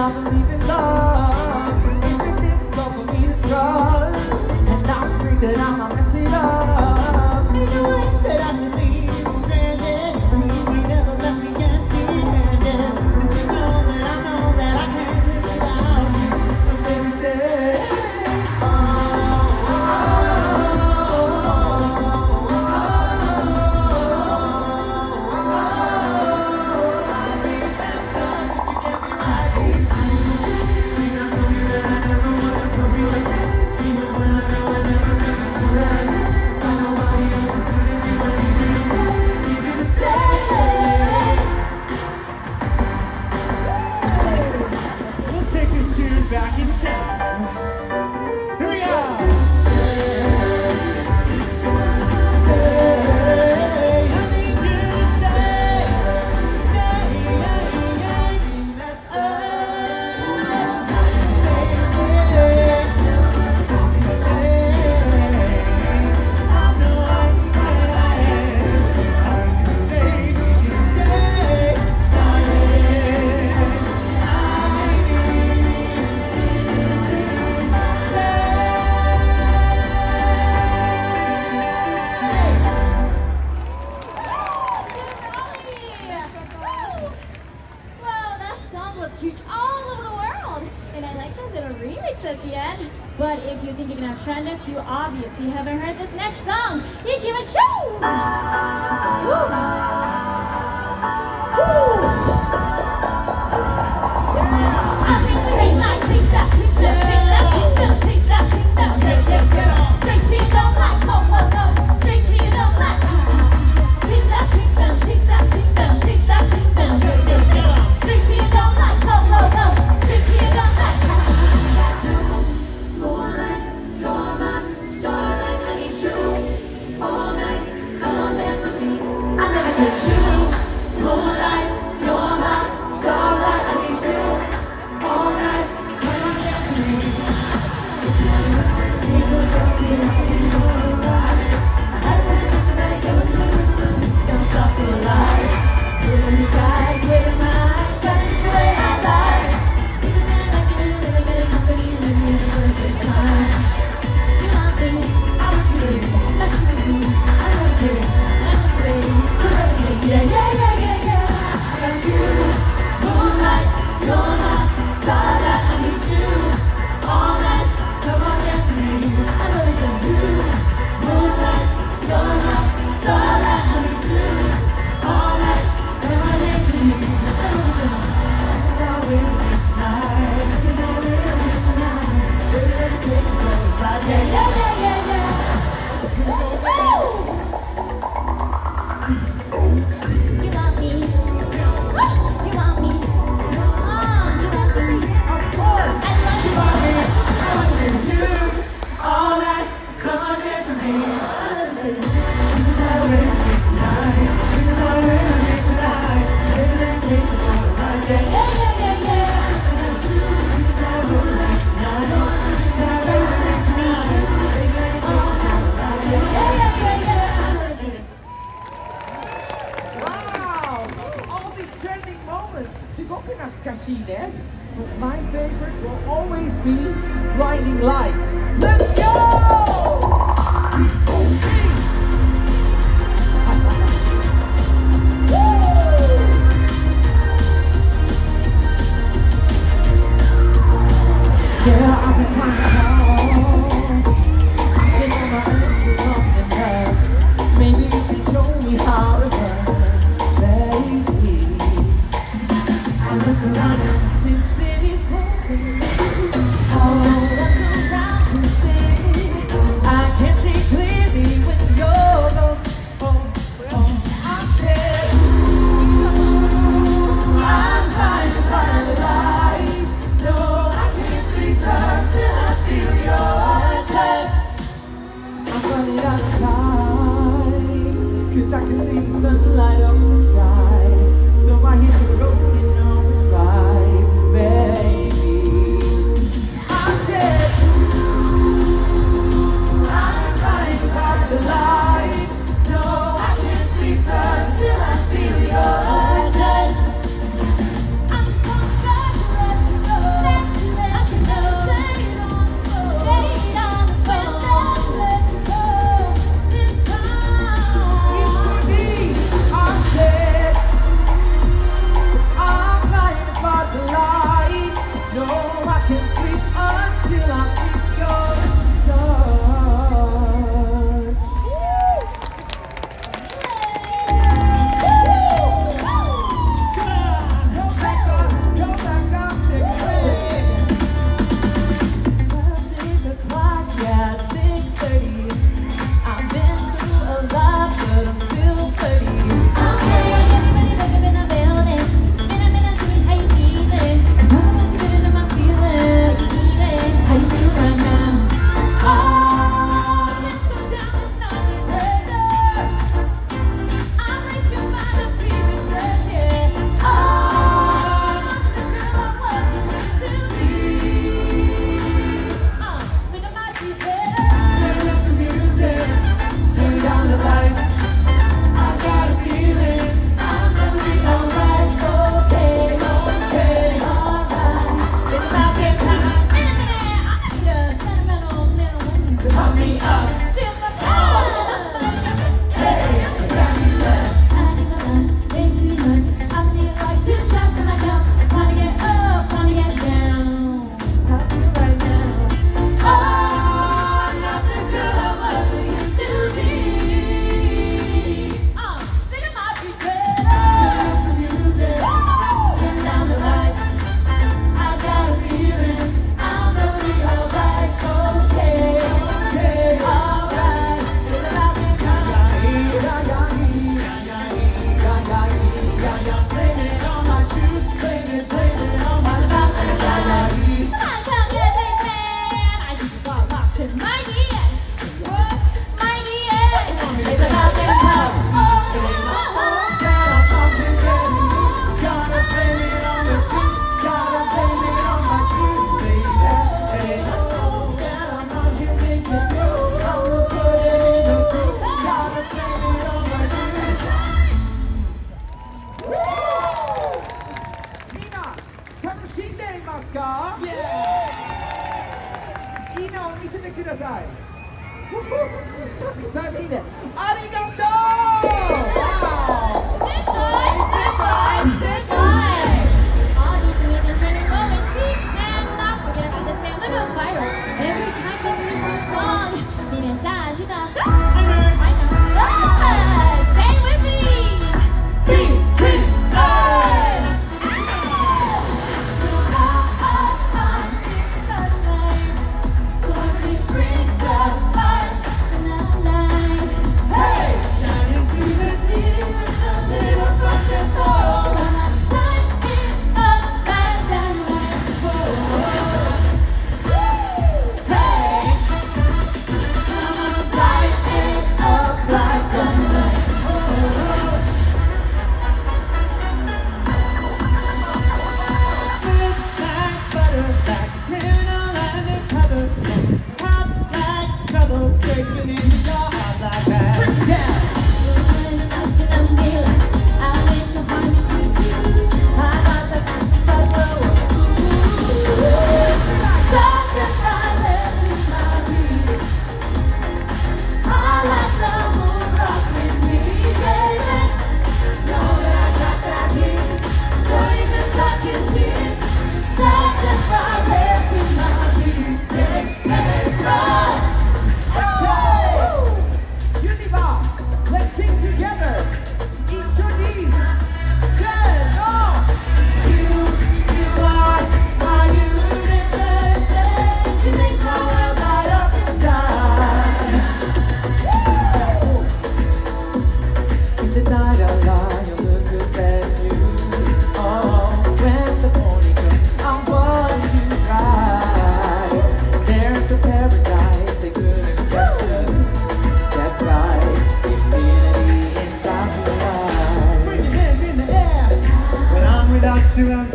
Hey,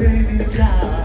without you,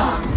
아.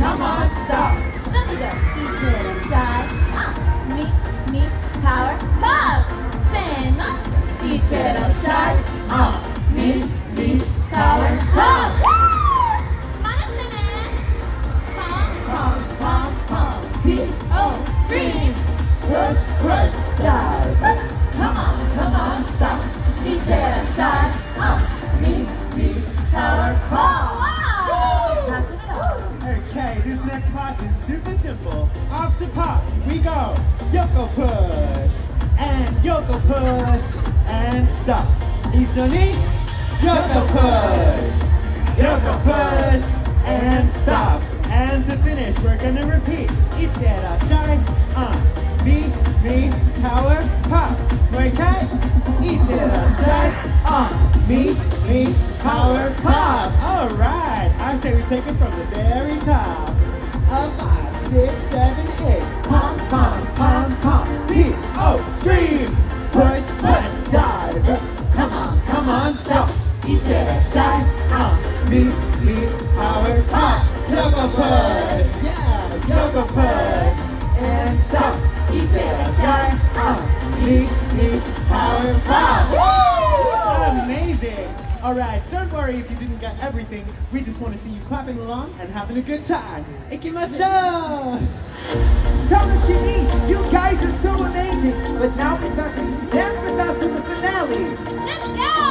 Yoko push, and Yoko push, and stop. Easily, Yoko push, Yoko push, and stop. And to finish, we're gonna repeat. Itera shai, on, mi, mi, power, pop. Break out. Itera shai, on, mi, mi, power, pop. All right, I say we take it from the very top. Up, six, seven, eight. Pom, pom, pom, pom. P, O, scream. Push, push, dive. Come on, come on, stop. Itera shine, uh, me, me, power, pop. Yoga push, yeah, yoga push. And stop. Itera shine, uh, me, me, power, pop. Woo! Amazing. All right, don't worry if you didn't everything. We just want to see you clapping along and having a good time. Ikimashou! Tell us you need. You guys are so amazing. But now it's time for you to dance with us in the finale. Let's go!